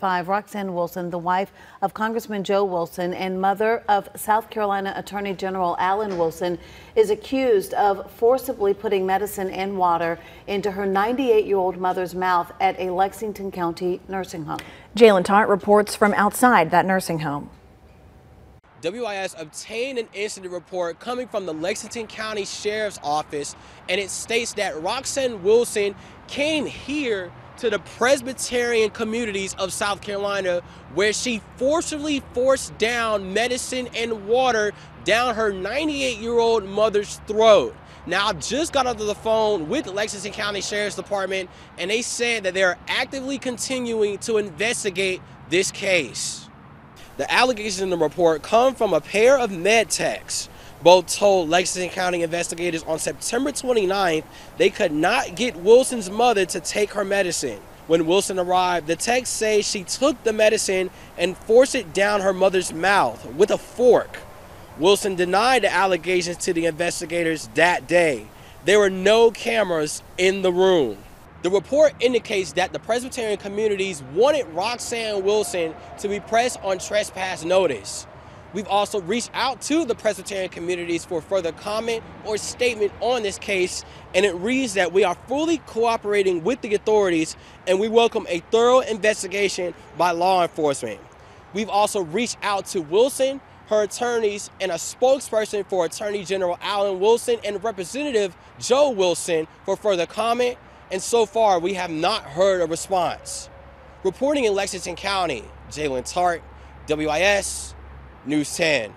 5, Roxanne Wilson, the wife of Congressman Joe Wilson and mother of South Carolina Attorney General Alan Wilson, is accused of forcibly putting medicine and water into her 98 year old mother's mouth at a Lexington County nursing home. Jalen Tartt reports from outside that nursing home. WIS obtained an incident report coming from the Lexington County Sheriff's Office, and it states that Roxanne Wilson came here to the Presbyterian communities of South Carolina, where she forcibly forced down medicine and water down her 98 year old mother's throat. Now, I just got onto the phone with the Lexington County Sheriff's Department, and they said that they're actively continuing to investigate this case. The allegations in the report come from a pair of med techs. Both told Lexington County investigators on September 29th they could not get Wilson's mother to take her medicine. When Wilson arrived, the techs say she took the medicine and forced it down her mother's mouth with a fork. Wilson denied the allegations to the investigators that day. There were no cameras in the room. The report indicates that the Presbyterian communities wanted Roxanne Wilson to be pressed on trespass notice. We've also reached out to the Presbyterian communities for further comment or statement on this case, and it reads that we are fully cooperating with the authorities and we welcome a thorough investigation by law enforcement. We've also reached out to Wilson, her attorneys, and a spokesperson for Attorney General Alan Wilson and Representative Joe Wilson for further comment and so far we have not heard a response. Reporting in Lexington County, Jalen Tart, WIS, News 10.